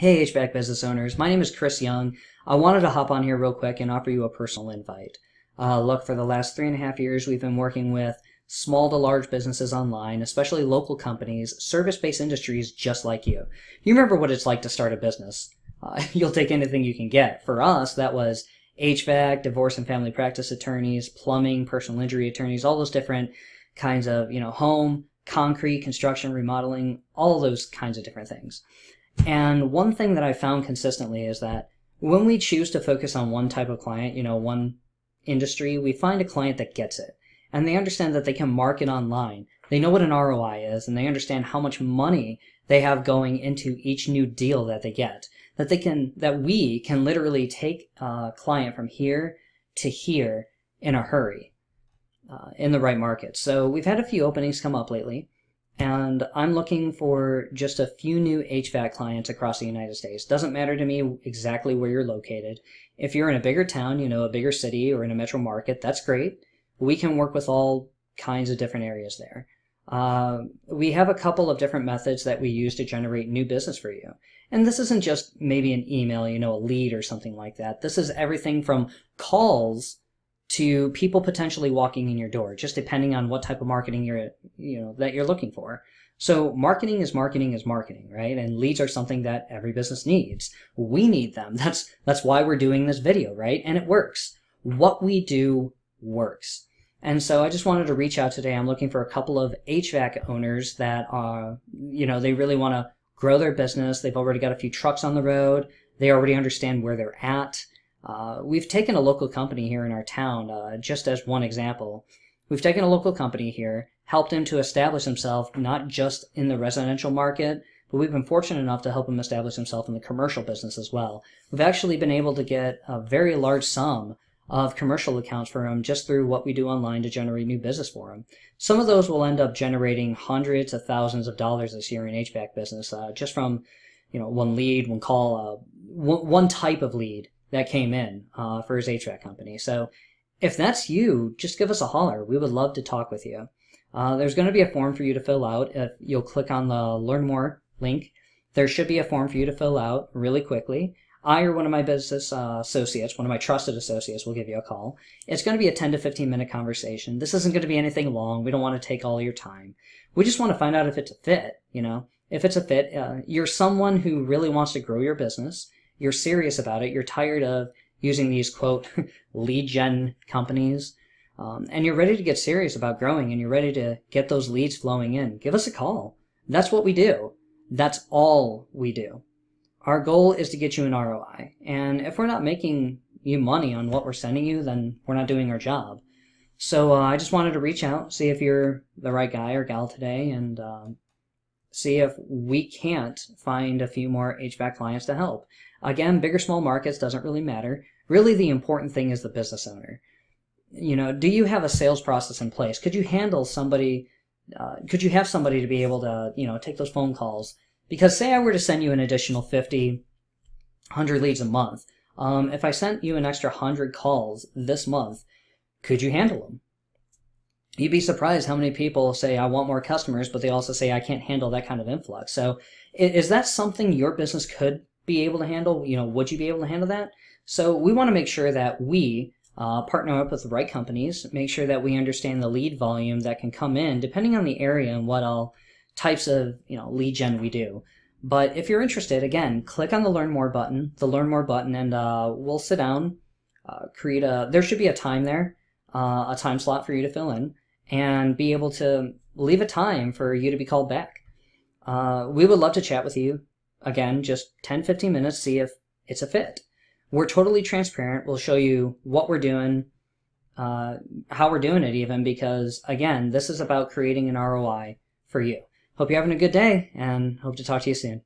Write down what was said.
Hey, HVAC business owners. My name is Chris Young. I wanted to hop on here real quick and offer you a personal invite. Uh, look, for the last three and a half years, we've been working with small to large businesses online, especially local companies, service based industries just like you. You remember what it's like to start a business. Uh, you'll take anything you can get. For us, that was HVAC, divorce and family practice attorneys, plumbing, personal injury attorneys, all those different kinds of, you know, home, concrete, construction, remodeling, all those kinds of different things. And one thing that I found consistently is that when we choose to focus on one type of client, you know, one industry, we find a client that gets it. And they understand that they can market online. They know what an ROI is and they understand how much money they have going into each new deal that they get. That they can, that we can literally take a client from here to here in a hurry uh, in the right market. So we've had a few openings come up lately and I'm looking for just a few new HVAC clients across the United States. Doesn't matter to me exactly where you're located. If you're in a bigger town, you know, a bigger city or in a metro market, that's great. We can work with all kinds of different areas there. Uh, we have a couple of different methods that we use to generate new business for you. And this isn't just maybe an email, you know, a lead or something like that. This is everything from calls to people potentially walking in your door, just depending on what type of marketing you're, you know, that you're looking for. So marketing is marketing is marketing, right? And leads are something that every business needs. We need them. That's, that's why we're doing this video, right? And it works. What we do works. And so I just wanted to reach out today. I'm looking for a couple of HVAC owners that are, you know, they really want to grow their business. They've already got a few trucks on the road. They already understand where they're at. Uh, we've taken a local company here in our town, uh, just as one example. We've taken a local company here, helped him to establish himself not just in the residential market, but we've been fortunate enough to help him establish himself in the commercial business as well. We've actually been able to get a very large sum of commercial accounts for him just through what we do online to generate new business for him. Some of those will end up generating hundreds of thousands of dollars this year in HVAC business, uh, just from you know one lead, one call, uh, one, one type of lead that came in uh, for his HVAC company. So if that's you, just give us a holler. We would love to talk with you. Uh, there's going to be a form for you to fill out. If you'll click on the Learn More link, there should be a form for you to fill out really quickly. I or one of my business uh, associates, one of my trusted associates, will give you a call. It's going to be a 10 to 15 minute conversation. This isn't going to be anything long. We don't want to take all your time. We just want to find out if it's a fit, you know? If it's a fit, uh, you're someone who really wants to grow your business you're serious about it, you're tired of using these quote lead gen companies, um, and you're ready to get serious about growing and you're ready to get those leads flowing in, give us a call. That's what we do. That's all we do. Our goal is to get you an ROI. And if we're not making you money on what we're sending you, then we're not doing our job. So uh, I just wanted to reach out, see if you're the right guy or gal today, and uh, see if we can't find a few more HVAC clients to help. Again, big or small markets doesn't really matter. Really, the important thing is the business owner. You know, do you have a sales process in place? Could you handle somebody? Uh, could you have somebody to be able to, you know, take those phone calls? Because say I were to send you an additional 50, 100 leads a month. Um, if I sent you an extra 100 calls this month, could you handle them? You'd be surprised how many people say, I want more customers, but they also say, I can't handle that kind of influx. So is that something your business could be able to handle? You know, would you be able to handle that? So we want to make sure that we uh, partner up with the right companies, make sure that we understand the lead volume that can come in depending on the area and what all types of you know lead gen we do. But if you're interested, again, click on the Learn More button, the Learn More button, and uh, we'll sit down, uh, create a. There should be a time there, uh, a time slot for you to fill in, and be able to leave a time for you to be called back. Uh, we would love to chat with you again, just 10, 15 minutes, see if it's a fit. We're totally transparent. We'll show you what we're doing, uh, how we're doing it even, because again, this is about creating an ROI for you. Hope you're having a good day and hope to talk to you soon.